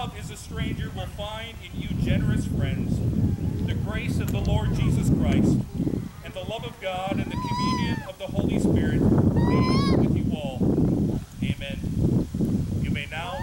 love is a stranger will find in you generous friends, the grace of the Lord Jesus Christ, and the love of God and the communion of the Holy Spirit be with you all. Amen. You may now